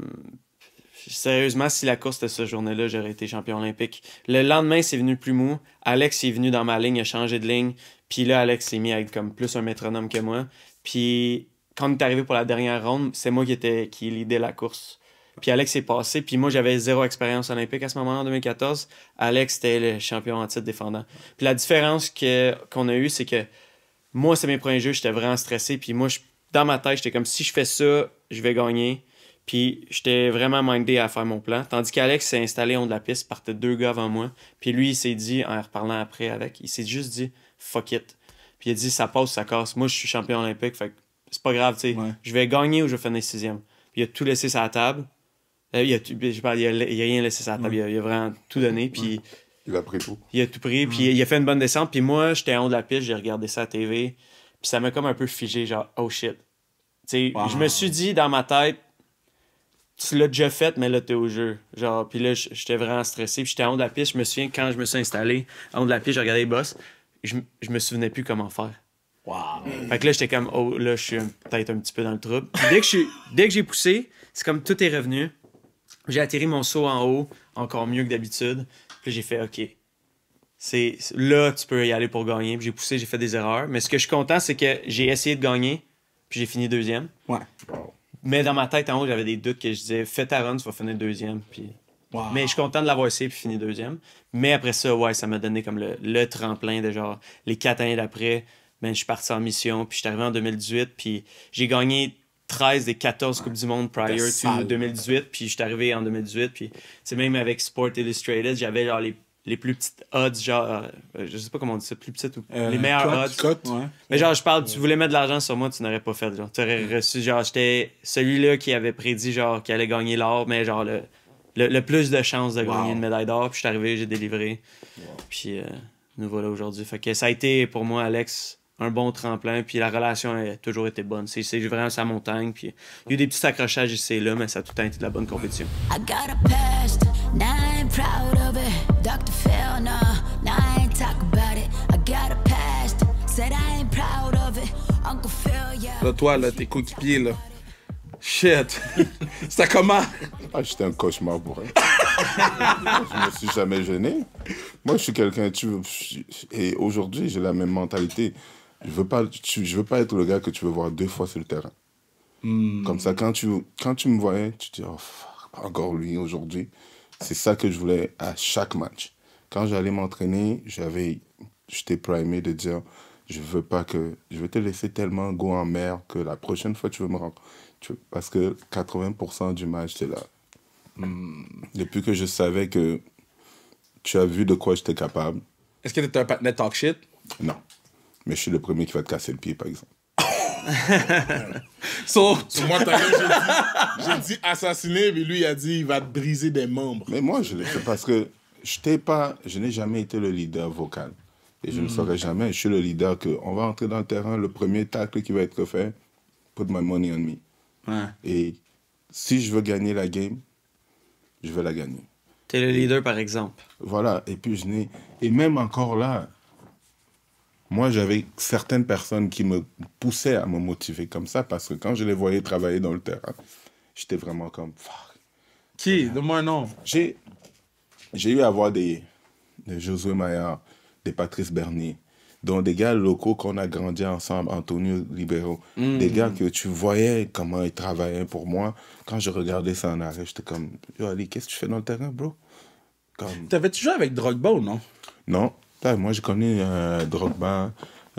sérieusement, si la course était cette journée-là, j'aurais été champion olympique. Le lendemain, c'est venu plus mou. Alex est venu dans ma ligne, il a changé de ligne. Puis là, Alex s'est mis à être comme plus un métronome que moi. Puis, quand on est arrivé pour la dernière ronde, c'est moi qui, était, qui la course. Puis Alex est passé. Puis moi, j'avais zéro expérience olympique à ce moment-là, en 2014. Alex, était le champion en titre défendant. Puis la différence qu'on a eue, c'est que moi, c'est mes premiers jeux, j'étais vraiment stressé. Puis moi, dans ma tête, j'étais comme si je fais ça, je vais gagner. Puis j'étais vraiment mindé à faire mon plan. Tandis qu'Alex s'est installé en haut de la piste, partait deux gars avant moi. Puis lui, il s'est dit, en reparlant après avec, il s'est juste dit, fuck it. Puis il a dit, ça passe, ça casse. Moi, je suis champion olympique, fait que c'est pas grave, tu sais. Ouais. Je vais gagner ou je vais finir sixième. Puis il a tout laissé sur la table. Euh, il, a tout- je parle, il, a, il a rien laissé sur la table. Il, a, il a vraiment tout donné. Puis Il a pris tout. il a tout pris. Puis il a fait une bonne descente. Puis moi, j'étais en haut de la piste, j'ai regardé ça à la TV. Puis ça m'a comme un peu figé, genre, oh shit. sais, Wow. je me suis dit dans ma tête, tu l'as déjà fait, mais là, t'es au jeu. Genre, puis là, j'étais vraiment stressé. Puis j'étais en haut de la piste. Je me souviens, quand je me suis installé en haut de la piste, je regardais les boss. Je, je me souvenais plus comment faire. Wow. Fait que là, j'étais comme, oh, là, je suis un- peut-être un petit peu dans le trouble. Puis dès que je suis- dès que j'ai poussé, c'est comme tout est revenu. J'ai atterri mon saut en haut, encore mieux que d'habitude. Puis j'ai fait, OK. C'est c'est- là, tu peux y aller pour gagner. Puis j'ai poussé, j'ai fait des erreurs. Mais ce que je suis content, c'est que j'ai essayé de gagner, puis j'ai fini deuxième. Ouais. Mais dans ma tête, en haut, j'avais des doutes que je disais, fais ta run, tu vas finir deuxième. Puis... Wow. Mais je suis content de l'avoir essayé puis fini deuxième. Mais après ça, ouais, ça m'a donné comme le, le tremplin de genre les quatre années d'après. Ben, je suis parti en mission, puis je suis arrivé en 2018, puis j'ai gagné 13 des 14 Coupes du Monde prior to sale. 2018, puis je suis arrivé en 2018, puis c'est même avec Sport Illustrated, j'avais genre les, les plus petites odds, genre, euh, je sais pas comment on dit ça, plus petites ou Euh, les meilleures odds. Cote. Ouais. Mais genre, je parle, tu voulais mettre de l'argent sur moi, tu n'aurais pas fait. Genre, tu aurais reçu, genre, j'étais celui-là qui avait prédit, genre, qu'il allait gagner l'or, mais genre, le, le, le plus de chances de Wow. gagner une médaille d'or. Puis je suis arrivé, j'ai délivré. Puis euh, nous voilà aujourd'hui. Fait que ça a été pour moi, Alex, un bon tremplin. Puis la relation a toujours été bonne. C'est c'est vraiment sa montagne. Puis il y a eu des petits accrochages ici et là, mais ça a tout le temps été de la bonne compétition. I got a past, now I ain't proud of it. Dr. Phil, nah, now I ain't talk about it. I got a past, said I ain't proud of it. Uncle Phil, yeah. Là, toi, là, tes coéquipiers, là. Shit. C'était comment? Ah, j'étais un cauchemar pour elle. je me suis jamais gêné. Moi, je suis quelqu'un. Tu et aujourd'hui, j'ai la même mentalité. Je veux pas. tu- je veux pas être le gars que tu veux voir deux fois sur le terrain. Comme ça, quand tu quand tu me voyais, tu te dis oh fuck, encore lui aujourd'hui. C'est ça que je voulais à chaque match. Quand j'allais m'entraîner, j'avais, j'étais primé de dire, je veux pas que, je veux te laisser tellement go en mer que la prochaine fois tu veux me rendre, tu- parce que 80% du match c'est là. Depuis que je savais que tu as vu de quoi j'étais capable, Est-ce que t'es un patinet talk shit? non. Mais je suis le premier qui va te casser le pied, par exemple. So, Sur moi, j'ai dit, j'ai dit assassiner, mais lui, il a dit il va te briser des membres. Mais moi, je l'ai fait parce que je t'ai pas, je n'ai jamais été le leader vocal. Et je ne serai jamais. Je suis le leader que on va entrer dans le terrain, le premier tacle qui va être fait, put my money on me. Ouais. Et si je veux gagner la game, je vais la gagner. T'es le leader, par exemple. Voilà. Et puis je n'ai. Et même encore là, moi j'avais certaines personnes qui me poussaient à me motiver comme ça parce que quand je les voyais travailler dans le terrain, j'étais vraiment comme. Qui? Donne-moi un nom. J'ai, j'ai eu à voir des, des Josué Maillard, des Patrice Bernier, dont des gars locaux qu'on a grandi ensemble, Antonio Libero. Des gars que tu voyais comment ils travaillaient pour moi. Quand je regardais ça en arrêt, j'étais comme, Yo, Ali, qu'est-ce que tu fais dans le terrain, bro? Comme, T'avais-tu joué avec Drogba ou non? non. Moi, j'ai connu euh, Drogba.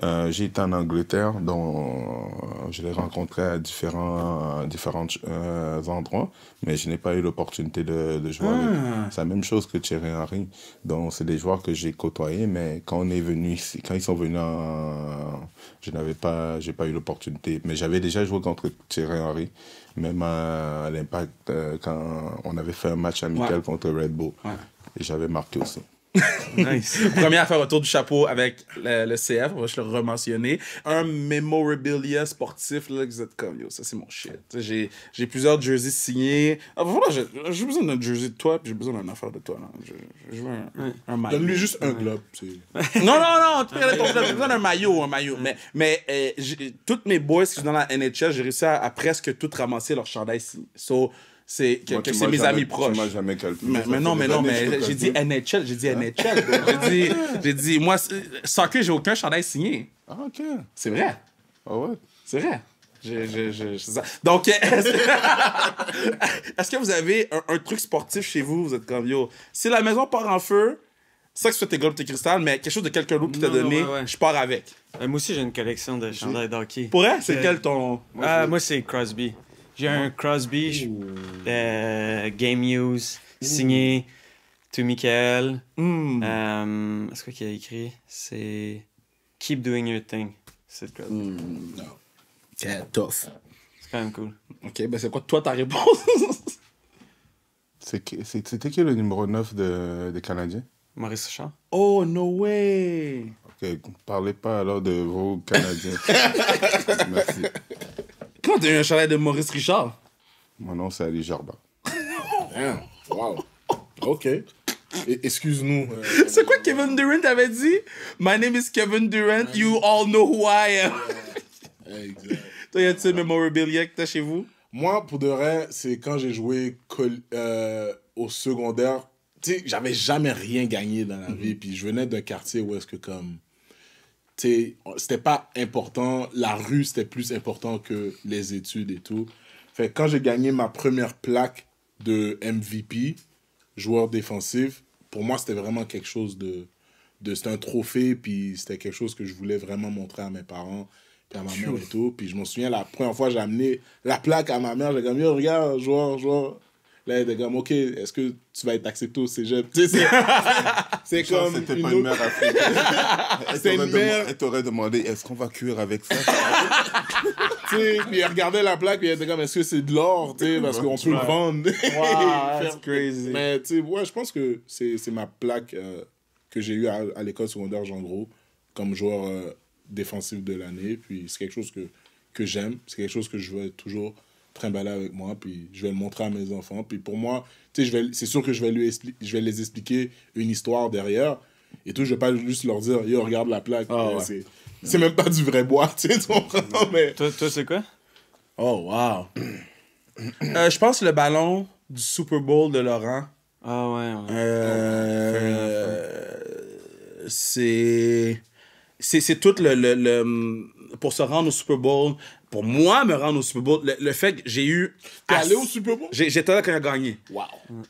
Euh, j'ai été en Angleterre, dont euh, je l'ai rencontré à différents, différents euh, endroits, mais je n'ai pas eu l'opportunité de, de jouer avec. C'est la même chose que Thierry Henry. Donc, c'est des joueurs que j'ai côtoyés, mais quand on est venu ici, quand ils sont venus en, je n'avais pas, j'ai pas eu l'opportunité. Mais j'avais déjà joué contre Thierry Henry, même à, l'Impact, euh, quand on avait fait un match amical Ouais. contre Red Bull. Ouais. Et j'avais marqué aussi. Nice. Premier à faire autour du chapeau avec le, le CF, on va le rementionner. Un memorabilia sportif, là, que vous êtes comme, yo, ça c'est mon shit. J'ai, j'ai plusieurs jerseys signés. Ah, voilà, j'ai, j'ai besoin d'un jersey de toi, puis j'ai besoin d'une affaire de toi. Là. Je, je veux un, un maillot. Donne-lui juste un globe. c'est- Non, non, non, tu peux ton club. J'ai besoin d'un maillot, un maillot. Mais, mais euh, j'ai- toutes mes boys qui sont dans la NHL, j'ai réussi à, à presque tout ramasser leur chandail signé. So, c'est que, Moi, que tu c'est mes jamais- amis proches. Tu jamais calculé. Mais, non, mais non, que mais j'ai dit. NHL, j'ai dit NHL. J'ai dit, j'ai dit, moi, c'est- soccer, j'ai aucun chandail signé. Ah, ok. C'est vrai. Ah ouais. C'est vrai. Je, je, je, c'est ça. Donc, euh, est-ce que, est-ce que vous avez un, un truc sportif chez vous? Vous êtes comme, yo, si la maison part en feu, c'est ça que ce soit tes globes, tes cristal, mais quelque chose de quelqu'un d'autre qui t'a donné, ouais, ouais. je pars avec. Euh, moi aussi, j'ai une collection de chandails d'hockey. Pour elle, c'est Euh, quel ton. Ah, moi, c'est Crosby. J'ai un Crosby euh, Game Use signé to Michael. Hmm. Euh, c'est quoi qu'il a écrit? C'est Keep Doing Your Thing. C'est Crosby. Yeah, tough. C'est quand même cool. Ok, ben c'est quoi toi ta réponse? C'est qui- c'est- C'était qui le numéro 9 de, des Canadiens? Maurice Richard. oh, no way! Ok, parlez pas alors de vos Canadiens. Merci. Franchement, t'as eu un chalet de Maurice Richard? Mon nom, c'est Ali Jarba. Damn. Wow. OK. Et- Excuse-nous. euh, C'est quoi Kevin Durant avait dit? My name is Kevin Durant, you all know who I am. exact. Toi, y a-t-il un memorabilia que t'as chez vous? Moi, pour de vrai, c'est quand j'ai joué euh, au secondaire. Tu sais, j'avais jamais rien gagné dans la vie. Puis je venais d'un quartier où est-ce que, comme. C'était pas important. La rue, c'était plus important que les études et tout. Fait quand j'ai gagné ma première plaque de MVP, joueur défensif, pour moi, c'était vraiment quelque chose de. de c'était un trophée, puis c'était quelque chose que je voulais vraiment montrer à mes parents, puis à ma mère et tout. Puis je me souviens, la première fois, j'ai amené la plaque à ma mère, j'ai comme, regarde, joueur, joueur. Là, elle était comme, OK, est-ce que tu vas être accepté au cégep? Tu sais, c'est- comme. C'était une pas une mère africaine. Elle C'est une t'aurait mère- Elle t'aurait demandé est-ce qu'on va cuire avec ça? Tu sais, puis elle regardait la plaque, puis elle était comme, est-ce que c'est de l'or, tu sais, parce qu'on peut le vendre. Wow, that's crazy. Mais, tu sais, ouais, je pense que c'est c'est ma plaque euh, que j'ai eue à, à l'école secondaire Jean Gros, comme joueur euh, défensif de l'année. Puis c'est quelque chose que, que j'aime, c'est quelque chose que je vais toujours trimballer avec moi, puis je vais le montrer à mes enfants. Puis pour moi, tu sais, je vais- c'est sûr que je vais, lui expli- je vais les expliquer une histoire derrière. Et tout, je vais pas juste leur dire, yo, regarde la plaque. Ouais. c'est- C'est même pas du vrai bois, tu sais, tu comprends? Mais Toi, toi c'est quoi? Oh, wow. Euh, je pense le ballon du Super Bowl de Laurent. Ah ouais, ouais. Euh, c'est c'est c'est tout le, le, le- pour se rendre au Super Bowl pour moi me rendre au Super Bowl le, le fait que j'ai eu t'es allé au Super Bowl? J'ai- j'étais là quand il a gagné Wow.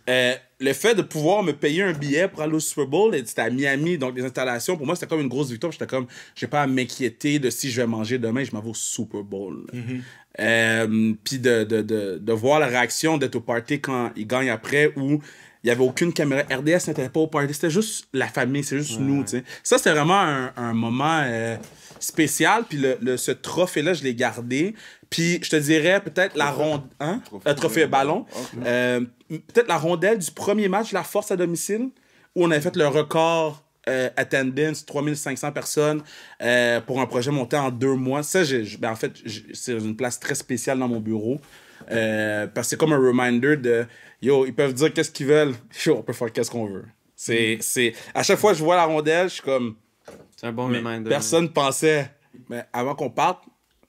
Euh, le fait de pouvoir me payer un billet pour aller au Super Bowl, c'était à Miami, donc les installations, pour moi, c'était comme une grosse victoire. J'étais comme, j'ai pas à m'inquiéter de si je vais manger demain, je m'en vais au Super Bowl. Euh, Puis de, de, de, de voir la réaction d'être au party quand il gagne après, où il n'y avait aucune caméra. RDS n'était pas au party, c'était juste la famille, c'est juste nous, tu sais. Ça, c'était vraiment un, un moment euh, spécial. Puis le, le- ce trophée-là, je l'ai gardé. Puis je te dirais peut-être la ronde. Hein? Trophée. Trophée ballon. Euh, peut-être la rondelle du premier match, la force à domicile, où on avait fait le record euh, attendance, 3500 personnes, euh, pour un projet monté en deux mois. Ça, j'ai- j'ai- ben, en fait, c'est une place très spéciale dans mon bureau. Euh, parce que c'est comme un reminder de yo, ils peuvent dire qu'est-ce qu'ils veulent. Yo, on peut faire qu'est-ce qu'on veut. C'est, c'est, à chaque fois que je vois la rondelle, je suis comme, C'est un bon mais reminder. personne pensait. Mais avant qu'on parte,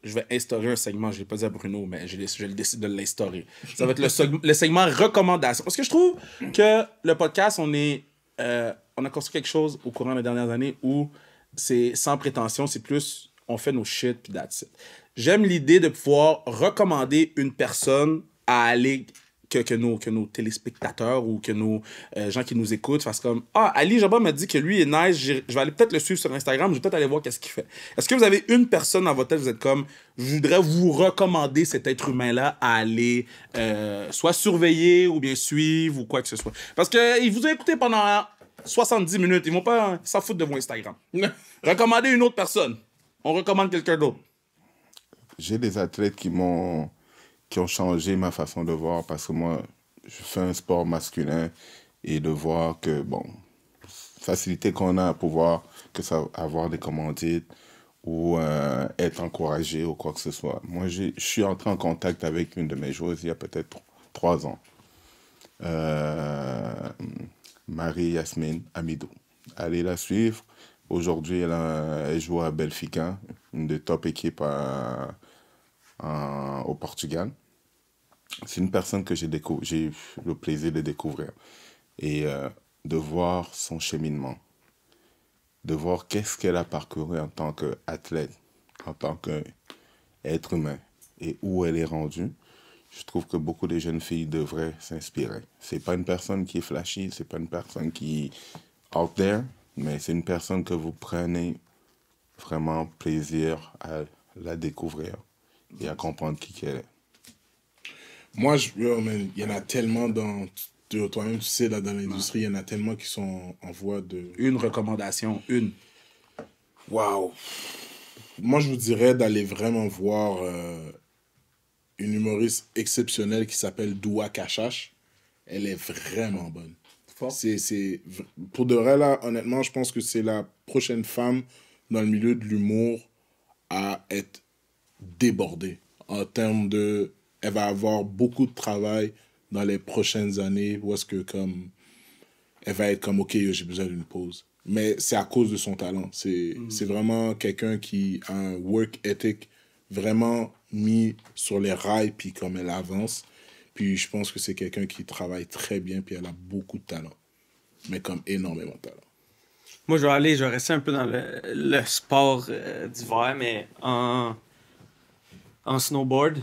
je vais instaurer un segment. Je l'ai pas dit à Bruno, mais je, je décide de l'instaurer. Ça va être le, seg- le segment recommandation. Parce que je trouve que le podcast, on est. euh, on a construit quelque chose au courant des dernières années où c'est sans prétention, c'est plus on fait nos shit puis that's it. J'aime l'idée de pouvoir recommander une personne à aller que, que, nos, que nos téléspectateurs ou que nos euh, gens qui nous écoutent fassent comme Ah, Ali Jabba m'a dit que lui est nice, je vais aller peut-être le suivre sur Instagram, je vais peut-être aller voir qu'est-ce qu'il fait. Est-ce que vous avez une personne dans votre tête, vous êtes comme Je voudrais vous recommander cet être humain-là à aller euh, soit surveiller ou bien suivre ou quoi que ce soit. Parce qu'ils vous ont écouté pendant 70 minutes, ils vont pas s'en foutent de vos Instagram. Recommandez une autre personne. On recommande quelqu'un d'autre. J'ai des athlètes qui m'ont qui ont changé ma façon de voir parce que moi, je fais un sport masculin et de voir que, bon, facilité qu'on a à pouvoir que ça, avoir des commandites ou euh, être encouragé ou quoi que ce soit. Moi, je suis entré en contact avec une de mes joueuses il y a peut-être tro- trois ans. Euh, Marie-Yasmine Amidou. Allez la suivre. Aujourd'hui, elle, joue à Benfica, une des top équipes en- au Portugal. C'est une personne que j'ai eu le plaisir de découvrir et euh, de voir son cheminement, de voir qu'est-ce qu'elle a parcouru en tant qu'athlète, en tant qu'être humain et où elle est rendue. Je trouve que beaucoup de jeunes filles devraient s'inspirer. C'est pas une personne qui est flashy, c'est pas une personne qui est out there, mais c'est une personne que vous prenez vraiment plaisir à la découvrir et à comprendre qui qu'elle est. Moi, je, il y en a tellement dans. Toi-même, tu sais, là, dans l'industrie, il y en a tellement qui sont en voie de. Une recommandation, une. Waouh! Moi, je vous dirais d'aller vraiment voir euh, une humoriste exceptionnelle qui s'appelle Doua Kachash. Elle est vraiment bonne. C'est, pour de vrai, là, honnêtement, je pense que c'est la prochaine femme dans le milieu de l'humour à être débordée en termes de. Elle va avoir beaucoup de travail dans les prochaines années où est-ce que, comme. Elle va être comme, OK, j'ai besoin d'une pause. Mais c'est à cause de son talent. C'est c'est vraiment quelqu'un qui a un work ethic vraiment mis sur les rails, puis comme elle avance. Puis je pense que c'est quelqu'un qui travaille très bien, puis elle a beaucoup de talent. Mais comme énormément de talent. Moi, je vais aller, je vais rester un peu dans le, le sport euh, d'hiver, mais en, en snowboard.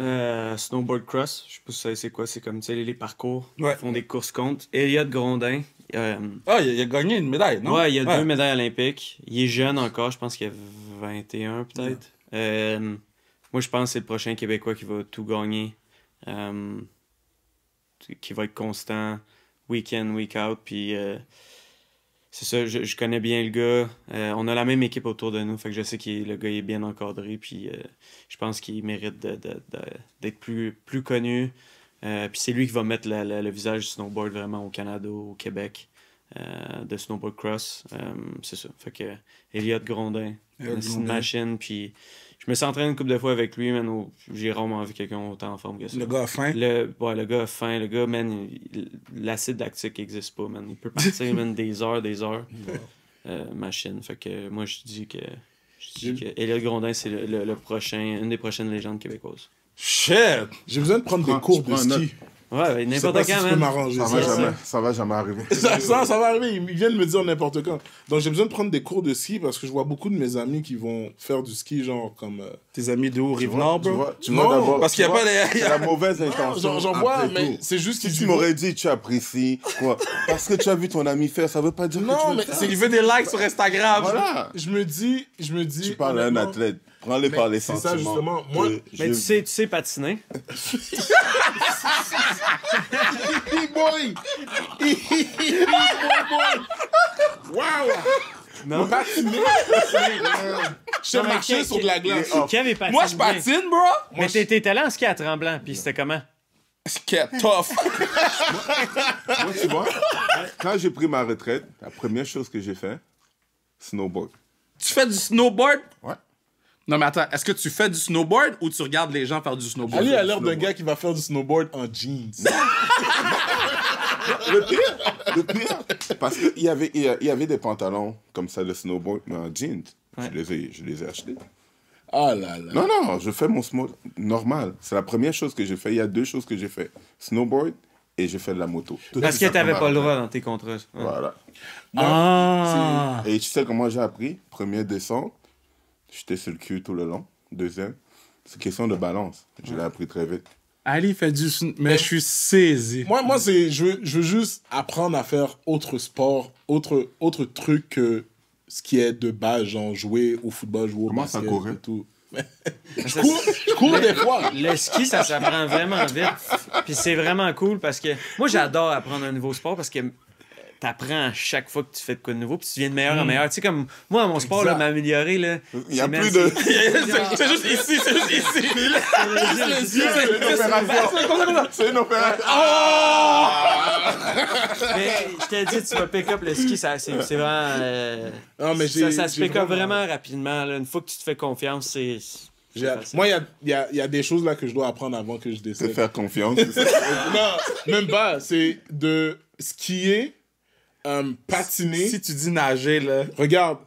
Euh, snowboard cross, je sais pas si vous c'est quoi, c'est comme tu sais, les parcours, Ouais. ils font des courses contre. Elliot Grondin, euh, Ah, il a, gagné une médaille, non? ouais, il a deux médailles olympiques. Il est jeune encore, je pense qu'il a 21 peut-être. Euh, moi, je pense que c'est le prochain Québécois qui va tout gagner. Qui va être constant, week in, week out. Puis c'est ça, je, je connais bien le gars. Euh, on a la même équipe autour de nous, fait que je sais que le gars est bien encadré. Puis euh, je pense qu'il mérite de- de- de- d'être plus, plus connu. Euh, puis c'est lui qui va mettre la- la- le visage du snowboard vraiment au Canada, au Québec, de snowboard cross. C'est ça. Fait que Elliot Grondin, c'est une machine. Puis je me suis entraîné une couple de fois avec lui, man. J'ai rarement vu quelqu'un autant en forme que ça. Le gars a faim. Le, ouais, le gars a faim, le gars, man, l'acide lactique n'existe pas, man. Il peut partir, man, des heures, des heures. Euh, machine. Fait que moi, je dis que. Je dis que Elliot Grondin, c'est le, le- le prochain, une des prochaines légendes québécoises. Shit! J'ai besoin de prendre prends- des cours je de ski. Ouais, n'importe pas si quand, tu peux man. m'arranger Ça ça. va jamais, ça va jamais arriver. Ça, ça, ça va arriver. Ils viennent me dire n'importe quand. Donc, j'ai besoin de prendre des cours de ski parce que je vois beaucoup de mes amis qui vont faire du ski, genre comme. euh, Tes amis de vois, Rive-Nord, tu vois, tu Non, vois d'abord. parce qu'il y a vois, pas les- la mauvaise intention. J'en j'en vois, après mais tout. c'est juste Si qu'ils tu m'aurais dit tu apprécies, quoi, parce que tu as vu ton ami faire, ça veut pas dire que tu Non, mais c'est Il veut des likes sur Instagram. Voilà. Je me dis. Je me dis Tu parles à un athlète, prends-le Mais par les c'est sentiments. ça, justement. Moi- Mais je- tu sais, tu sais patiner. E-boy! E-boy! Wow! Non? Patiner! Je marcher Kev- sur de la glace. Moi, je patine, bro! Mais t'es- t'étais là en ski à Tremblant, puis c'était comment? Skate tough. Moi, tu vois, quand j'ai pris ma retraite, la première chose que j'ai fait, snowboard. tu fais du snowboard? Ouais. Non, mais attends, est-ce que tu fais du snowboard ou tu regardes les gens faire du snowboard? Ali a l'air d'un gars qui va faire du snowboard en jeans. Le pire, le pire, parce qu'il y avait, il y avait des pantalons comme ça de snowboard, mais en jeans. Je, les ai, je les ai achetés. Ah là là. Non, non, je fais mon snowboard normal. C'est la première chose que j'ai fait. Il y a deux choses que j'ai fait. Snowboard et j'ai fait de la moto. Parce que t'avais pas le droit dans tes contrats. Ouais. Voilà. Ah! Et tu sais comment j'ai appris? Première descente, j'étais sur le cul tout le long. Deuxième, c'est question de balance. Je l'ai appris très vite. Ali fait du Mais je suis saisi. Moi, moi c'est, je, veux, je veux juste apprendre à faire autre sport, autre, autre truc que ce qui est de base, genre jouer au football, jouer au Comment ça courait? et tout. Je cours, je cours des fois. Le ski, ça s'apprend vraiment vite. Puis c'est vraiment cool parce que moi, j'adore apprendre un nouveau sport parce que t'apprends à chaque fois que tu fais de quoi de nouveau puis tu deviens de meilleur en meilleur. Tu sais, comme moi, dans mon sport, là, m'améliorer, là. Il y a c'est- plus de. c'est- c'est juste ici, c'est juste ici. C'est une opération. Mais je t'ai dit, tu vas pick up le ski, ça, c'est, c'est vraiment. euh, Non, mais ça, ça se pick up vraiment rapidement. là. Une fois que tu te fais confiance, c'est. c'est. Moi, il y a, il y, a, il y a des choses là que je dois apprendre avant que je Se décède. faire confiance. non, même pas. C'est de skier, euh, patiner. Si tu dis nager, là. Regarde,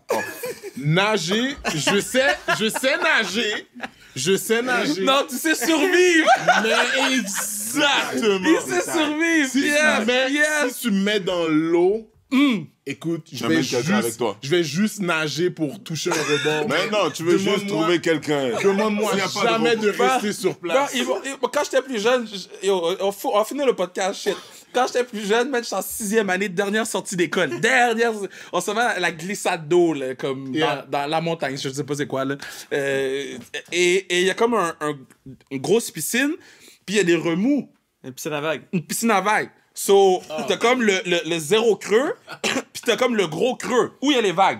nager, je sais, je sais nager, je sais nager. Non, tu sais survivre! mais exactement. Il sait survivre! Si, yes, tu mets, yes. si tu mets dans l'eau, écoute, je vais, juste, avec toi. je vais juste nager pour toucher un rebord. Mais non, tu veux juste trouver quelqu'un. Demande-moi de jamais de, rebond. rester sur Non, place. ils vont- ils- quand j'étais plus jeune, je- yo, on, on va finir le podcast, shit. Quand j'étais plus jeune, man, j'étais en sixième année, dernière sortie d'école. Dernière, on se met à la glissade d'eau, là, comme Yeah. dans, dans la montagne, je sais pas c'est quoi, là. Euh, et il y a comme un, un- une grosse piscine, puis il y a des remous. Puis c'est la vague. Une piscine à vagues. So, t'as comme le, le, le zéro creux, puis t'as comme le gros creux, où il y a les vagues?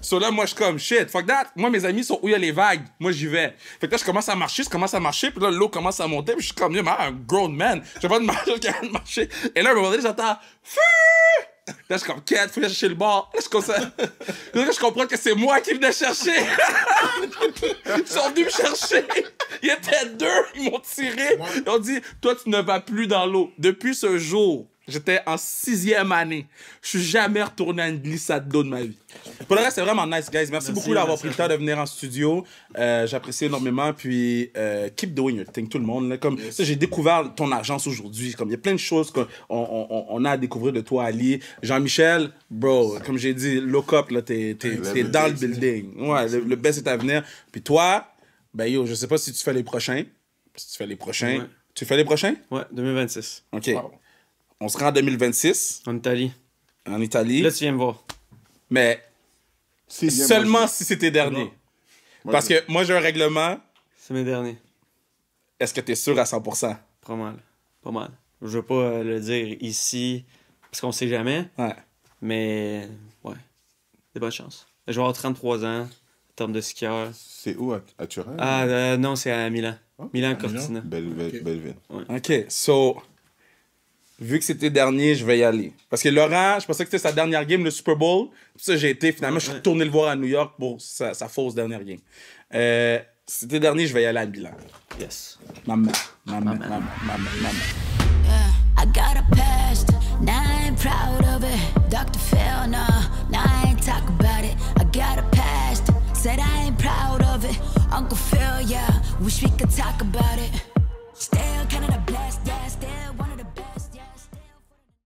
So là, moi, je suis comme, shit, fuck that. Moi, mes amis sont où il y a les vagues. Moi, j'y vais. Fait que là, je commence à marcher, je commence à marcher, puis là, l'eau commence à monter, puis je suis comme, man, un grown man. J'ai pas de marcher, je de marcher. Et là, à un moment donné, j'entends! Là, je suis comme, quête, faut aller chercher le bar. Là, je, commence à- Là, je comprends que c'est moi qui venais chercher. Ils sont venus me chercher. Il y était deux, ils m'ont tiré. Ils ont dit, toi, tu ne vas plus dans l'eau. Depuis ce jour, j'étais en sixième année. Je suis jamais retourné à une glissade d'eau de ma vie. Pour le reste, c'est vraiment nice, guys. Merci, beaucoup d'avoir merci pris le temps de venir en studio. Euh, J'apprécie énormément. Puis, euh, keep doing your thing, tout le monde. là. Comme, j'ai découvert ton agence aujourd'hui. Comme, il y a plein de choses qu'on on, on- on a à découvrir de toi, Ali. Jean-Michel, bro, comme j'ai dit, look up, là, t'es dans le building. Ouais, le, le best est à venir. Puis toi, ben yo, je sais pas si tu fais les prochains. Si tu fais les prochains. Ouais. Tu fais les prochains? Ouais, 2026. OK. Wow. On sera en 2026, En Italie. en Italie. Là, tu viens me voir. mais Si, seulement moi, si c'était dernier. Parce que moi, j'ai un règlement. C'est mes derniers. Est-ce que tu es sûr à 100%? Pas mal. Pas mal. Je veux pas euh, le dire ici, parce qu'on sait jamais, Ouais. mais ouais. Des bonnes chances. Je vais avoir 33 ans, en termes de skieur. C'est où à, à Turin? Ah, euh, non, c'est à Milan. Milan Cortina. Belle, belle, Ok. belle ville. OK. So, vu que c'était dernier, je vais y aller. Parce que Laurent, je pensais que c'était sa dernière game, le Super Bowl. Pour ça, j'ai été. Finalement, je suis retourné le voir à New York pour sa, sa fausse dernière game. Euh, c'était dernier, je vais y aller à Milan. Yes. Maman, maman, maman, maman, maman. Yeah, I got a past, now I ain't proud of it. Dr. Phil, nah, now I ain't talk about it. I got a past, said I ain't proud of it. Uncle Phil, yeah, wish we could talk about it.